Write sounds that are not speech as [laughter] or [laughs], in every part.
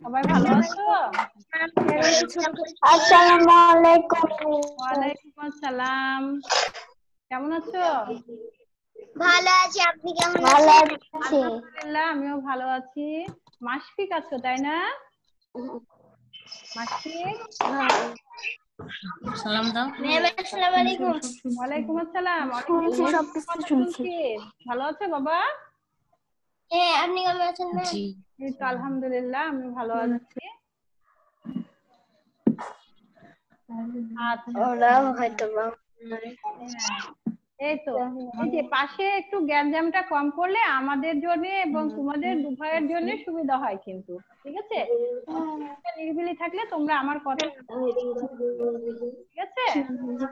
সবাই ভালো আছো কেমন আছো? ভালো আছি আপনি কেমন ভালো আছি। আলহামদুলিল্লাহ আমিও ভালো আছি। মাসফিক আছো তাই না? মাসফিক? সালাম দাও। আসসালামু। আলাইকুম ওয়ালাইকুম আসসালাম। শুনছি, সব কিছু কথা শুনছি। শুনছি। ভালো আছো বাবা? হ্যাঁ আপনি কেমন আছেন জি। তো আলহামদুলিল্লাহ আমি ভালো আছি। হয়তো বা। এই তো। এই যে পাশে একটু গ্যাঞ্জামটা কম করলে আমাদের জন্য এবং তোমাদের উভয়ের জন্য সুবিধা হয় কিন্তু ঠিক আছে? নিরিবিলি থাকলে তোমরা আমার কথা ঠিক আছে?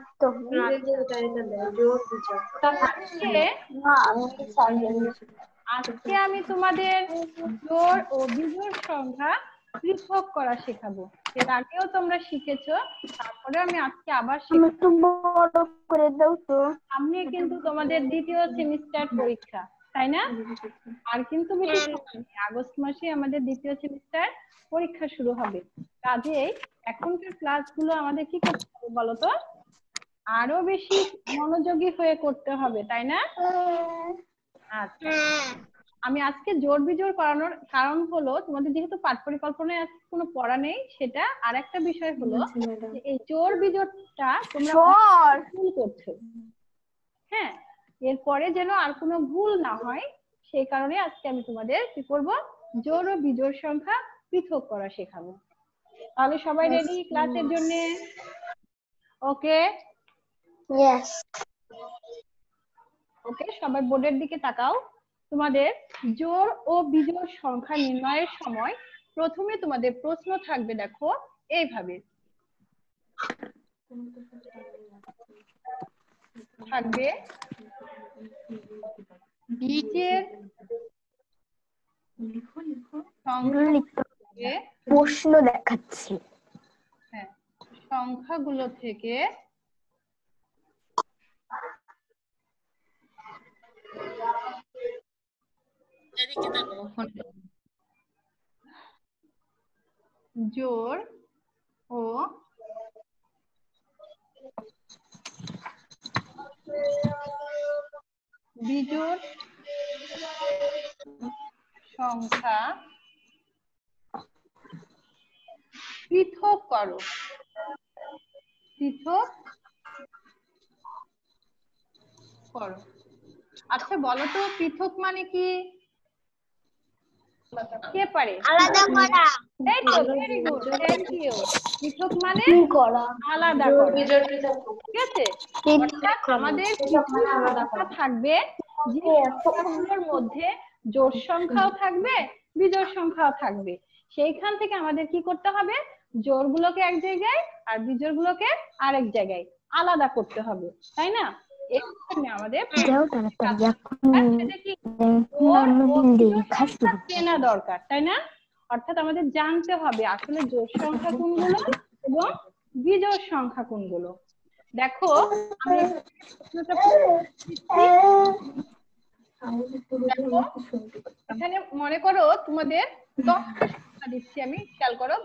আজকে আমি আজকে আমি তোমাদের জোড় ও বিজোড় সংখ্যা পৃথক করা শেখাবো। এর আগেও তোমরা শিখেছো তারপরে আমি আজকে আবার একটু বড় করে দাও তো। সামনে কিন্তু তোমাদের দ্বিতীয় সেমিস্টার পরীক্ষা তাই না? আর কিন্তু বেশি সময় নেই। আগস্ট মাসে আমাদের দ্বিতীয় সেমিস্টার পরীক্ষা শুরু হবে। কাজেই এখনকার ক্লাসগুলো আমাদের কি করতে হবে বলতো আরও বেশি মনোযোগী হয়ে করতে হবে তাই না? আচ্ছা। আমি আজকে জোর বিজোর করানোর কারণ হলো তোমাদের যেহেতু পাঠ পরিকল্পনায় আজকে কোনো পড়া নেই সেটা আর একটা বিষয় হলো এই জোর বিজোরটা তোমরা ভুল করছ। হ্যাঁ এরপরে যেন আর কোনো ভুল না হয় সেই কারণে আজকে আমি তোমাদের কি করব? জোর ও বিজোর সংখ্যা পৃথক করা শেখাবো। তাহলে সবাই রেডি ক্লাসের জন্য? ওকে ওকে সবাই বোর্ডের দিকে তাকাও। তোমাদের জোড় ও বিজোড় সংখ্যা নির্ণয়ের সময় প্রথমে তোমাদের প্রশ্ন থাকবে দেখো এইভাবে। থাকবে বীজের সংখ্যা প্রশ্ন দেখাচ্ছি। হ্যাঁ সংখ্যাগুলো থেকে জোড় ও বিজোড় সংখ্যা পৃথক করো। পৃথক করো। আচ্ছা বলো তো পৃথক মানে কি? কে পারে? আলাদা করা। এই তো ভেরি গুড থ্যাংক ইউ পৃথক মানে করা? আলাদা করা। ঠিক আছে? আমাদের কিছু থাকবে যে সংখ্যাগুলোর মধ্যে জোড় সংখ্যাও থাকবে বিজোড় সংখ্যাও থাকবে। সেইখান থেকে আমাদের কি করতে হবে? জোড়গুলোকে এক জায়গায় আর বিজোড়গুলোকে আরেক জায়গায় আলাদা করতে হবে তাই না? আমাদের এখন চেনা দরকার তাই না? অর্থাৎ আমাদের জানতে হবে আসলে জোড় সংখ্যা কোনগুলো এবং বিজোড় সংখ্যা কোনগুলো। দেখো আমি এখানে মনে করো তোমাদের দশটা দিচ্ছি আমি খেয়াল করো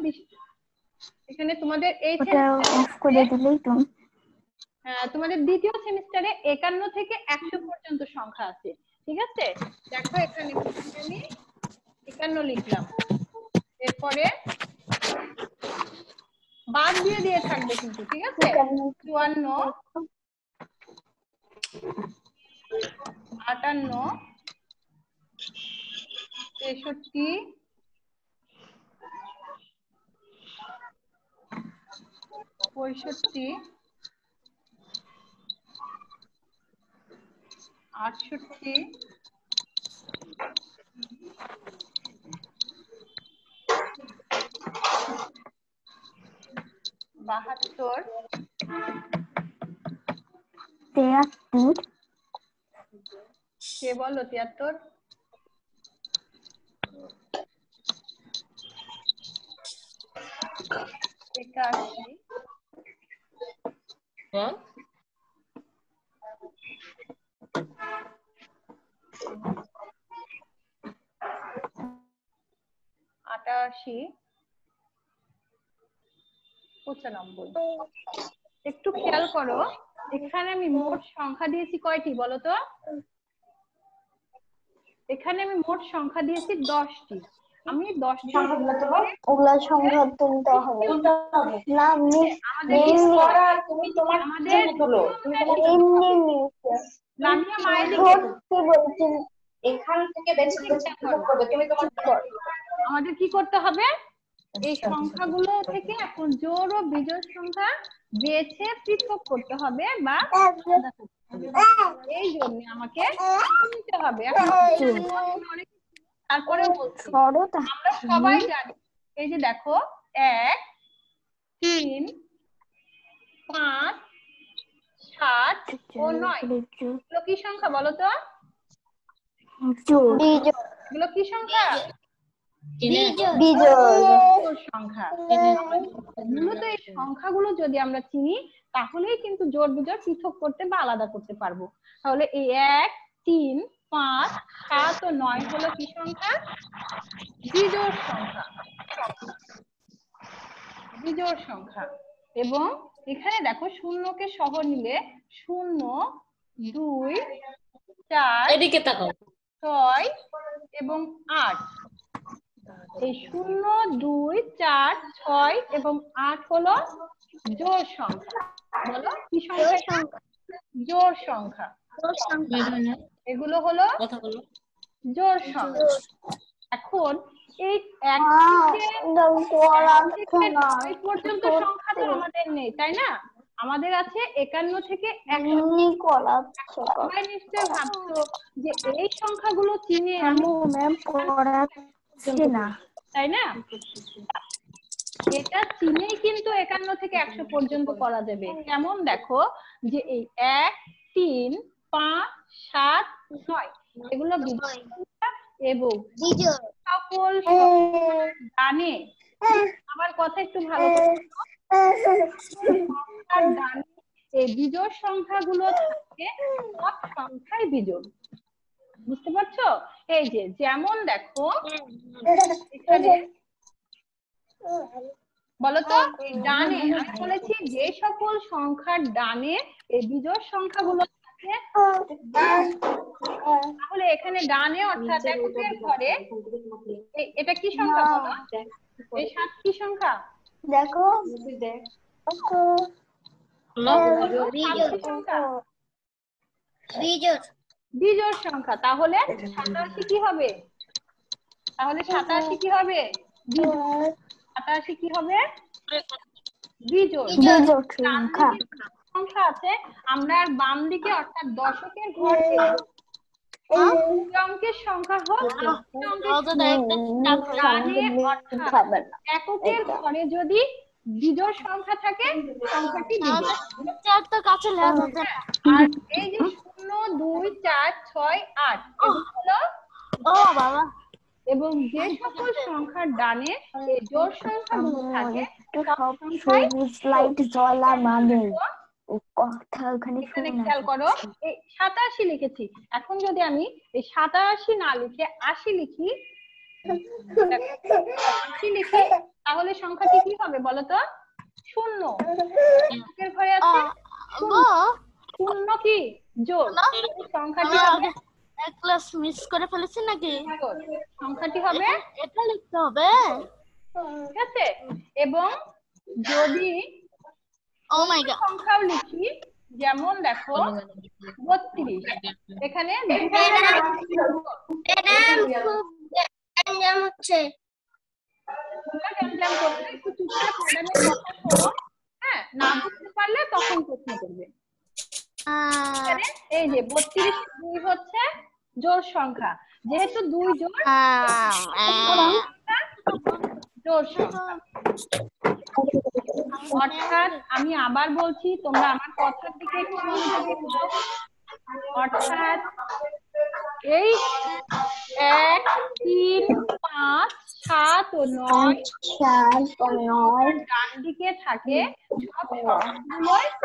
এখানে তোমাদের এই অফ করে দিলেই তো। আহ, তোমাদের দ্বিতীয় সেমিস্টারে একান্ন থেকে একশো পর্যন্ত সংখ্যা আছে, ঠিক আছে? দেখো এখানে আমি একান্ন লিখলাম। এরপরে বাদ দিয়ে দিয়ে থাকবে কিন্তু, ঠিক আছে? চুয়ান্ন, আটান্ন, তেষট্টি, পঁয়ষট্টি আটষট্টি। বাহাত্তর। তেয়াত্তর। কে বলো তিয়াত্তর। একাশি। হ্যাঁ? আটাশি পঁচানব্বই। একটু খেয়াল করো এখানে আমি মোট সংখ্যা দিয়েছি কয়টি বলো তো? এখানে আমি মোট সংখ্যা দিয়েছি দশটি। আমি দশটি ওগুলা সংখ্যা তুলতে হবে। না তুমি তোমার এমনি মিস লামিয়া মায়ের দিকে সত্যি বলছি এখান থেকে বেছে বেছে করবে তুমি তোমার আমাদের কি করতে হবে? এই সংখ্যাগুলো থেকে এখন জোড় ও বিজোড় সংখ্যা বেছে পৃথক করতে হবে বা আলাদা করতে হবে। এই জন্য আমাকে নিতে হবে। তারপরে বলছি। বড় তা। আমরা সবাই জানি। এই যে দেখো এক তিন পাঁচ সাত ও নয়। এগুলো কি সংখ্যা বলো তো? এগুলো কি সংখ্যা? সংখ্যা। মূলত এই সংখ্যাগুলো যদি আমরা চিনি তাহলেই কিন্তু জোড় বিজোড় পৃথক করতে বা আলাদা করতে পারব। তাহলে এই এক তিন পাঁচ সাত ও নয় হলো কি সংখ্যা? বিজোড় সংখ্যা। বিজোড় সংখ্যা। এবং এখানে দেখো শূন্যকে সহ নিলে শূন্য দুই চার এদিকে তাকাও। ছয় এবং আট। এই শূন্য দুই চার ছয় এবং আট হলো জোড় সংখ্যা। বলো কি সংখ্যা? জোড় সংখ্যা। এগুলো হলো কথা বলো। জোড় সংখ্যা। এখন এই এক পর্যন্ত সংখ্যা তো আমাদের নেই তাই না? আমাদের আছে একান্ন থেকে নিশ্চয়ই ভাবছ যে এই সংখ্যাগুলো চিনে আমি ম্যাম পড়াচ্ছে তাই না? এটা চিনেই কিন্তু একান্ন থেকে একশো পর্যন্ত করা যাবে। কেমন দেখো যে এই এক তিন পাঁচ সাত ছয় এগুলো এবং সকল ডানে আমার কথা একটু ভালো ডানে এই বিজোড় সংখ্যাগুলো থাকে সব সংখ্যাই বিজোড়। বুঝতে পারছ? এই যে যেমন দেখো বলতো ডানে আমি বলেছি যে সকল সংখ্যার ডানে এই বিজোড় সংখ্যাগুলো থাকে তাহলে এখানে ডানে অর্থাৎ একের ঘরে এটা কি সংখ্যা বলো? এই সাত কি সংখ্যা? দেখো। কি সংখ্যা? বিজোড়। সংখ্যা। তাহলে সাতাশি কি হবে? তাহলে সাতাশি কি হবে? সাতাশি কি হবে? বিজোড় বিজোড় সংখ্যা। সংখ্যা আছে আমরা বাম দিকে অর্থাৎ দশকের ঘর অঙ্কের সংখ্যা হোক অঙ্কের অর্থাৎ এককের ঘরে যদি বিজোড় সংখ্যা থাকে সংখ্যাটি বিজোড়। আর এই যে শূন্য দুই চার ছয় আট হলো এবং যে সকল সংখ্যার ডানে জোড় সংখ্যাগুলো থাকে সবুজ লাইট জ্বলা মানে কথা ওখানে খেয়াল করো এই সাতাশি লিখেছি। এখন যদি আমি এই সাতাশি না লিখে আশি লিখি [laughs] আশি লিখি তাহলে সংখ্যাটি কি হবে বলো তো শূন্য একের ঘরে আছে শূন্য। শূন্য কি জোর সংখ্যাটি হবে এক ক্লাস মিস করে ফেলেছি নাকি সংখ্যাটি হবে এটা লিখতে হবে ঠিক আছে এবং যদি ও মাই গড সংখ্যাও লিখি যেমন দেখো বত্রিশ এখানে হচ্ছে তোমরা করবে একটু চুপচাপ ম্যাডামের কথা শোনো হ্যাঁ না বুঝতে পারলে তখন প্রশ্ন করবে। এই যে বত্রিশ দুই হচ্ছে জোড় সংখ্যা। যেহেতু দুই জোড় জোড় সংখ্যা। অর্থাৎ আমি আবার বলছি তোমরা আমার কথার দিকে একটু মনোযোগী অর্থাৎ এই এক তিন পাঁচ সাত ও নয় সাত ও নয় ডান দিকে থাকে সব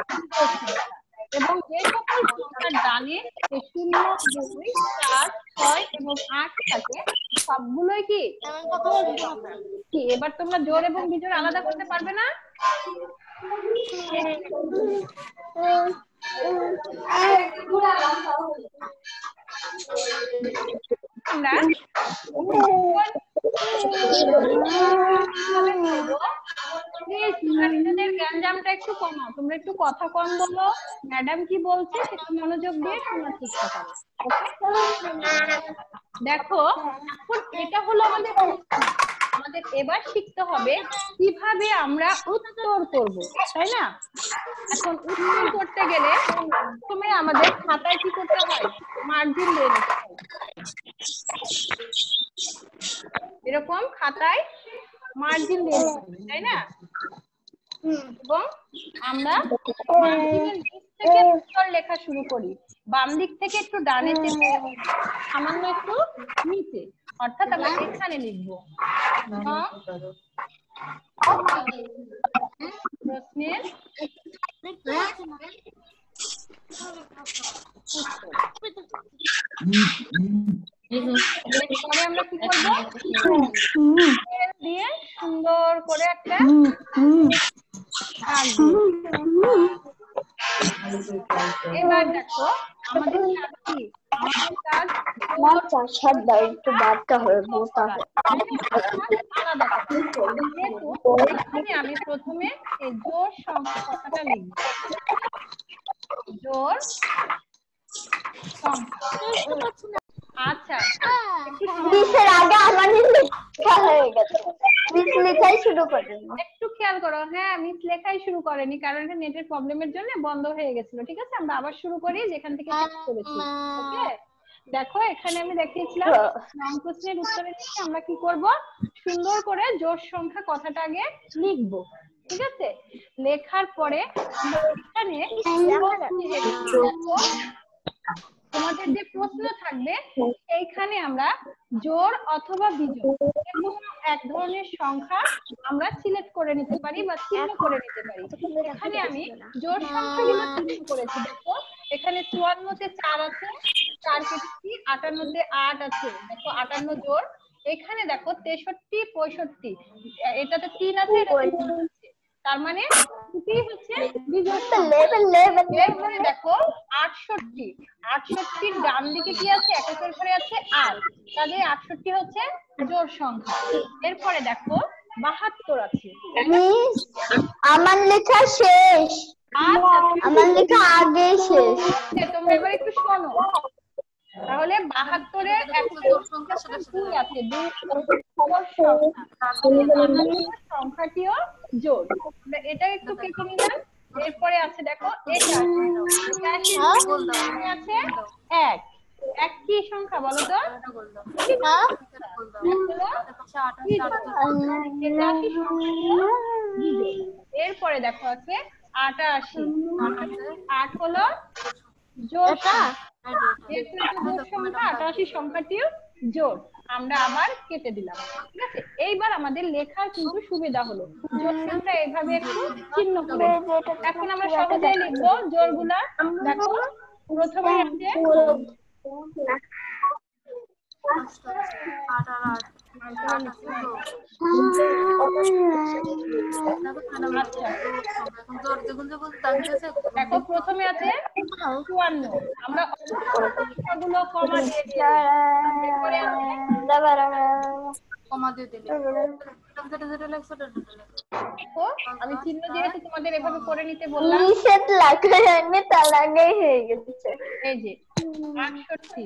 সংখ্যা। এবং যে সকল সংখ্যার ডানে শূন্য, দুই, চার, ছয় এবং আট থাকে, সবগুলোই কি? কি, এবার তোমরা জোর এবং বিজোর আলাদা করতে পারবে না? আমরা নিজেদের একটু তোমরা একটু কথা কম বলো ম্যাডাম কি বলছে সেটা মনোযোগ দিয়ে চেষ্টা করো দেখো, এখন এটা হলো আমাদের আমাদের এবার শিখতে হবে কীভাবে আমরা উত্তর করব, তাই না? এখন উত্তর করতে গেলে প্রথমে আমাদের খাতায় কি করতে হয়? মার্জিন দিয়ে নিতে হয়। এরকম খাতায় মার্জিন দিয়ে তাই না? এবং আমরা মার্জিনের নিচ থেকে উত্তর লেখা শুরু করি। বাম দিক থেকে একটু ডানে সামান্য একটু নিচে। অর্থাৎ আমরা এখানে লিখব। প্রশ্নের পাচ্ছি না এরপরে আমরা কি করব? দিয়ে সুন্দর করে একটা এবার দেখো আমাদের আমি প্রথমে জোর সংখ্যা কথাটা লিখব। জোর সংখ্যা দেখতে পাচ্ছি না আচ্ছা আহ, একটু সময় বিশের আগে আমাদের লেখা হয়ে গেছে। বিশ লেখাই শুরু করেন একটু খেয়াল করো হ্যাঁ মিস লেখাই শুরু করেনি কারণ এটা নেটের প্রবলেমের জন্য বন্ধ হয়ে গেছিল ঠিক আছে? আমরা আবার শুরু করি যেখান থেকে করেছি ওকে? দেখো এখানে আমি দেখিয়েছিলাম নং প্রশ্নের উত্তরে আমরা কি করব? সুন্দর করে জোর সংখ্যা কথাটা আগে লিখব ঠিক আছে? লেখার পরে এখানে তোমাদের যে প্রশ্ন থাকবে, এইখানে আমরা জোর অথবা বিজোড় এক ধরনের সংখ্যা আমরা সিলেক্ট করে নিতে পারি বা চিহ্ন করে নিতে পারি। এখানে আমি জোর সংখ্যাগুলো চিহ্ন করেছি, দেখো। এখানে চুয়ান্নতে চার আছে চার কেটেছি আটান্নতে আট আছে, দেখো আটান্ন জোর এখানে দেখো তেষট্টি, পঁয়ষট্টি এটাতে তিন আছে। তার মানে হচ্ছে? এরপরে দেখো আটষট্টি। আটষট্টির ডান দিকে কি আছে? ঘরে আছে আট কাজে আটষট্টি হচ্ছে জোর সংখ্যা। এরপরে দেখো বাহাত্তর আছে। আমার লেখা শেষ। আচ্ছা আমার লেখা আগে শেষ। ঠিক আছে, তোমরা এবার একটু শোনো। তাহলে বাহাত্তরের সংখ্যা দুই আছে সংখ্যাটিও জোর। এটা একটু কেটে নিলাম। এরপরে আছে দেখো এটা আছে। এক। এক কি সংখ্যা বলো তো? হ্যাঁ। এরপরে দেখো আছে আটাশি। আট হলো জোর এটা সংখ্যা। এরপরে তো জোর সংখ্যা আটাশি সংখ্যাটিও জোর। আমরা আবার কেটে দিলাম ঠিক আছে? এইবার আমাদের লেখার কিন্তু সুবিধা হলো। জোরকে আমরা এভাবে একটু চিহ্ন করে এখন আমরা সহজে লিখব জোরগুলা। দেখো প্রথমে আছে আচ্ছা দেখো প্রথমে আছে চুয়ান্ন। আমরা সংখ্যাগুলো কমা দিয়ে দিয়েছি। এরপরে আছে কমা দিয়ে দিলে। আমি চিহ্ন যেহেতু তোমাদের এভাবে করে নিতে বললাম। তার আগেই হয়ে গেছে এই যে আটষট্টি।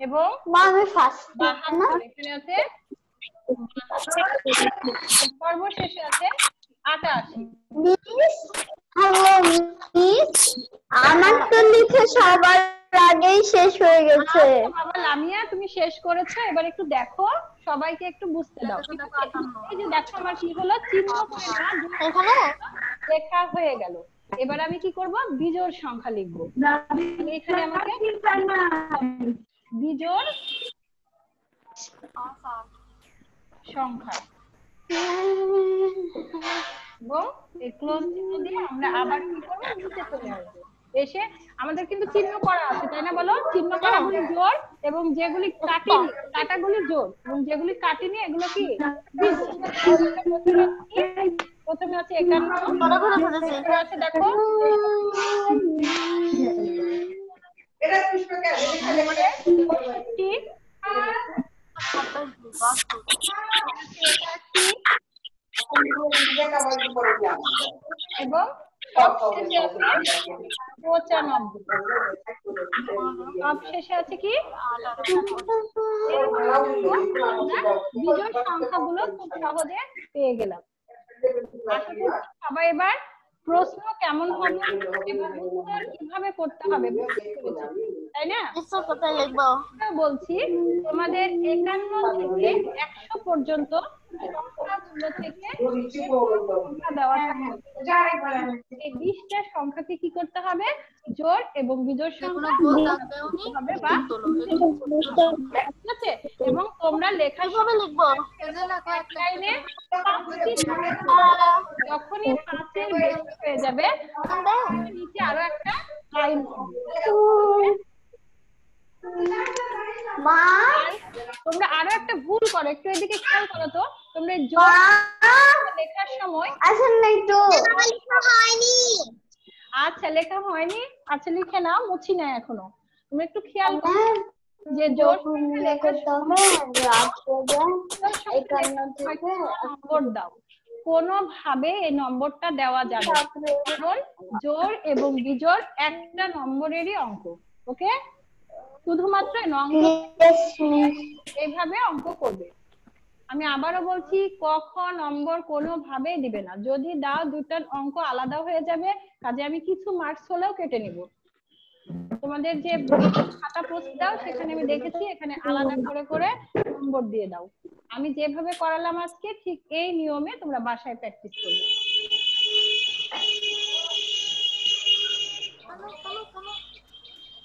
এবং মা আমি ফার্স্ট এখানে আছে সর্বশেষে আছে আটাশি। মিস হ্যালো মিস আমার তো লিখে সবার আগেই শেষ হয়ে গেছে। আচ্ছা বাবা লামিয়া তুমি শেষ করেছ এবার একটু দেখো সবাইকে একটু বুঝতে দাও। এই যে দেখো আমার কি হলো চিহ্ন করে না এখানে লেখা হয়ে গেল। এবার আমি কি করব? বিজোড় সংখ্যা লিখব। এখানে আমাকে বিজোড় সংখ্যা। এবং এই ক্লোজ চিহ্ন দিয়ে আমরা আবার কি করব? নিচে চলে আসব। এসে আমাদের কিন্তু চিহ্ন করা আছে তাই না বলো? চিহ্ন করাগুলি জোর এবং যেগুলি কাটিনি কাটাগুলি জোর। এবং যেগুলি কাটিনি এগুলো কি? প্রথমে আছে একান্ন। আছে দেখো। এটা পুষ্প কেন এখানে মানে পঁয়ষট্টি, এবং সবশেষে আছে পঁচানব্বই। সবশেষে আছে কি? বিজয় সংখ্যাগুলো খুব সহজে পেয়ে গেলাম। সবাই এবার প্রশ্ন কেমন হবে এবং কীভাবে করতে হবে তাই না? কোথায় লিখব? বলছি তোমাদের একান্ন থেকে একশো পর্যন্ত সংখ্যাগুলো থেকে থাকবে এই বিশটা সংখ্যাকে কি করতে হবে? জোর এবং বিজোড় সংখ্যা গোল লাগবেও নি হবে বা ঠিক আছে? এবং তোমরা লেখা কীভাবে লিখব? লাইনে যখনই পাঁচের বেশি হয়ে যাবে নিচে আরও একটা লাইন মা? তোমরা আরও একটা ভুল করো একটু এদিকে খেয়াল করো তো। তোমরা লেখার সময় আসেন না একটু। হয়নি। আচ্ছা লেখা হয়নি। আচ্ছা লিখে নাও মুছি না এখনও। তুমি একটু খেয়াল করো যে জোর লেখার নম্বর দাও। কোনোভাবে এই নম্বরটা দেওয়া যাবে কারণ জোর এবং বিজোড় একটা নম্বরেরই অঙ্ক ওকে? শুধুমাত্র অঙ্ক এইভাবে অঙ্ক করবে। আমি আবারও বলছি, ক, খ, নম্বর কোনোভাবেই দিবে না। যদি দাও দুটার অঙ্ক আলাদা হয়ে যাবে, কাজে আমি কিছু মার্কস হলেও কেটে নিব। তোমাদের যে খাতা পোস্ট দাও সেখানে আমি দেখেছি, এখানে আলাদা করে করে নম্বর দিয়ে দাও। আমি যেভাবে করালাম আজকে, ঠিক এই নিয়মে তোমরা বাসায় প্র্যাকটিস করবে।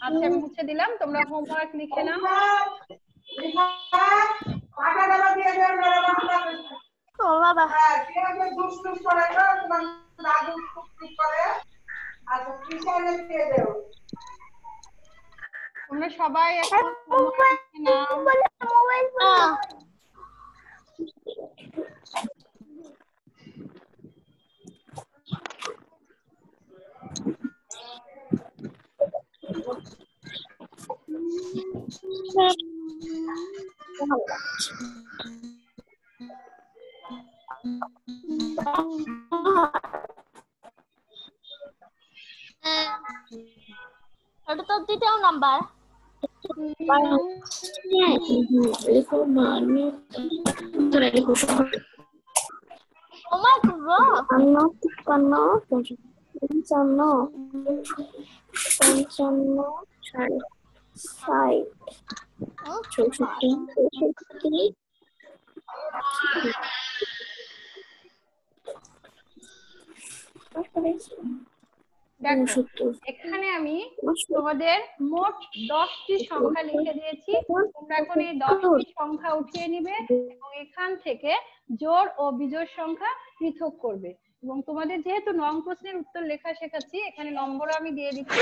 আচ্ছা আমি মুছে দিলাম। তোমরা হোমওয়ার্ক লিখে নাও। ও বাবা তোমরা সবাই আহ, তো দ্বিতীয় মানে পঞ্চান্ন পঞ্চান্ন ষাট ষাট চৌষট্টি এখানে আমি তোমাদের মোট দশটি সংখ্যা লিখে দিয়েছি। তোমরা এখন এই দশটি সংখ্যা উঠিয়ে নিবে এবং এখান থেকে জোড় ও বিজোর সংখ্যা পৃথক করবে। এবং তোমাদের যেহেতু নং প্রশ্নের উত্তর লেখা শেখাচ্ছি এখানে নম্বর আমি দিয়ে দিচ্ছি।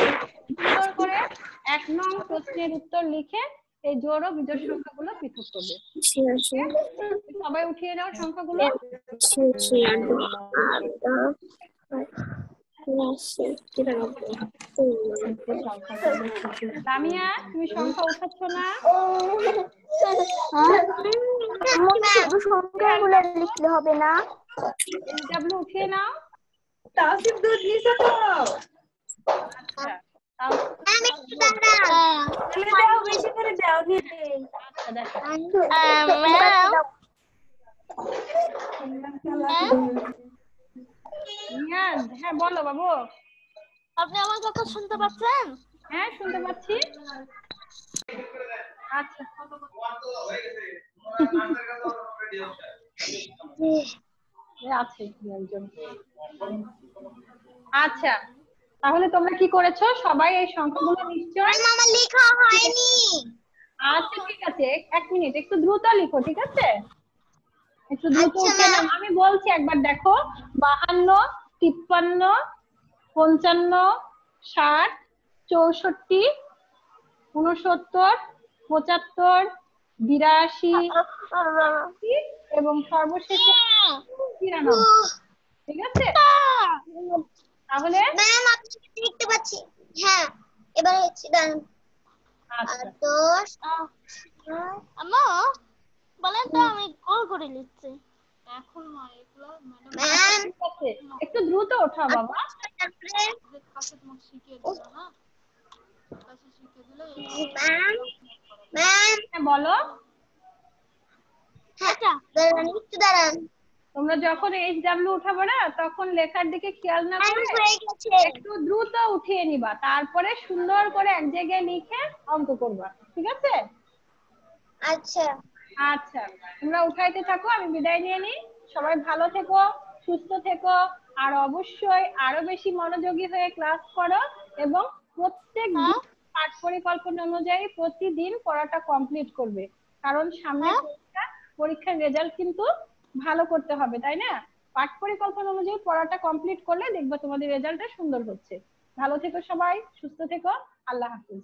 সুন্দর করে এক নং প্রশ্নের উত্তর লিখে এই জোড় ও বিজোড় সংখ্যাগুলো পৃথক করবে। সবাই উঠিয়ে নাও সংখ্যাগুলো। লামিয়া তুমি সংখ্যা উঠাচ্ছ না? শুধু সংখ্যাগুলো লিখলে হবে না। ডাব্লিউ উঠিয়ে নাও। তাসিফ দুধ নিছে তো? আচ্ছা। হ্যাঁ বলো আপনি আমার কথা শুনতে পাচ্ছেন হ্যাঁ শুনতে পাচ্ছি আচ্ছা আচ্ছা তাহলে তোমরা কি করেছ? সবাই এই সংখ্যাগুলো নিশ্চয় আমার লেখা হয়নি। আচ্ছা ঠিক আছে। এক মিনিট একটু দ্রুত লিখো ঠিক আছে? একটু দ্রুত আচ্ছা, আমি বলছি একবার দেখো বাহান্ন তিপ্পান্ন পঞ্চান্ন ষাট চৌষট্টি উনসত্তর পঁচাত্তর বিরাশি এবং সর্বশেষে তিরানব্বই। ঠিক আছে? তাহলে? ম্যাম আপনাকে দেখতে পাচ্ছি। হ্যাঁ এবার হচ্ছে দাঁড়ান আচ্ছা। আর দশ আম্মু বলেন তো আমি গোল করে নিচ্ছি। এখন ম্যাম একটু দ্রুত ওঠা বাবা। তারপরে কাছে তোমাকে শিখিয়ে দিল না। কাছে শিখিয়ে দিলে ম্যাম ম্যাম হ্যাঁ বলো। হ্যাঁ দাঁড়ান একটু দাঁড়ান। তোমরা যখন এইচ ডাব্লিউ উঠাবে না তখন লেখার দিকে খেয়াল না করে একটু দ্রুত উঠিয়ে নিবা। তারপরে সুন্দর করে এক জায়গায় লিখে অঙ্ক করবা। ঠিক আছে? আচ্ছা। আচ্ছা। তোমরা উঠাইতে থাকো আমি বিদায় নিয়ে নিই। সবাই ভালো থেকো সুস্থ থেকো আর অবশ্যই আরও বেশি মনোযোগী হয়ে ক্লাস করো এবং প্রত্যেক দিন পাঠ পরিকল্পনা অনুযায়ী প্রতিদিন পড়াটা কমপ্লিট করবে। কারণ সামনে পরীক্ষার রেজাল্ট কিন্তু ভালো করতে হবে, তাই না? পাঠ পরিকল্পনা অনুযায়ী পড়াটা কমপ্লিট করলে দেখবে তোমাদের রেজাল্টটা সুন্দর হচ্ছে। ভালো থেকো সবাই, সুস্থ থেকো, আল্লাহ হাফিজ।